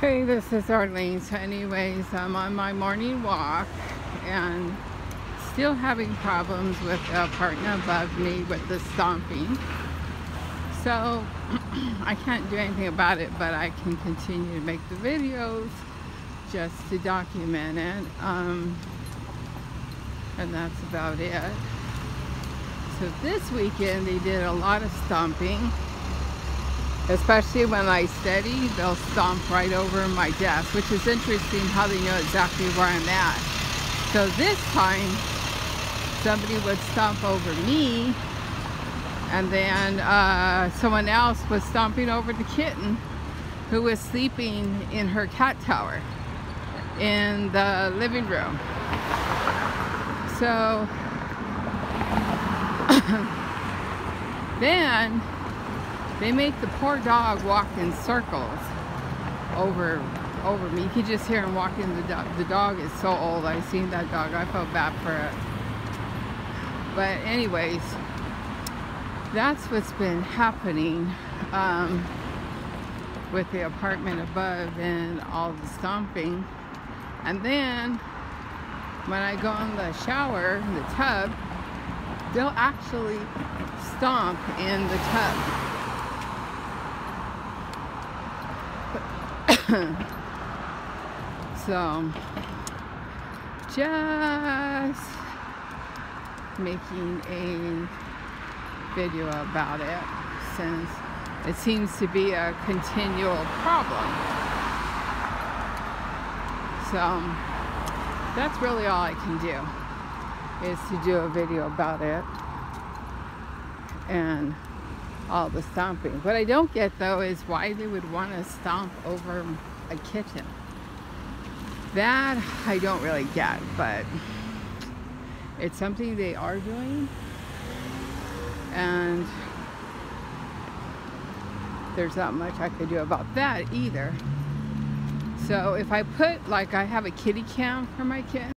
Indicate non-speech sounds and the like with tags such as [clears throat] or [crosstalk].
Hey, this is Arlene. So anyways, I'm on my morning walk and still having problems with the apartment above me with the stomping. So [clears throat] I can't do anything about it, but I can continue to make the videos just to document it. Um, and that's about it. So this weekend they did a lot of stomping especially when I study, they'll stomp right over my desk, which is interesting how they know exactly where I'm at. So this time, somebody would stomp over me, and then uh, someone else was stomping over the kitten who was sleeping in her cat tower in the living room. So [coughs] then they make the poor dog walk in circles over over me. You can just hear him walking. The dog, the dog is so old. I seen that dog. I felt bad for it. But anyways, that's what's been happening um, with the apartment above and all the stomping. And then when I go in the shower, in the tub, they'll actually stomp in the tub. [laughs] so just making a video about it since it seems to be a continual problem. So that's really all I can do is to do a video about it. And all the stomping. What I don't get though is why they would want to stomp over a kitten. That I don't really get, but it's something they are doing. And there's not much I could do about that either. So if I put, like I have a kitty cam for my kitten,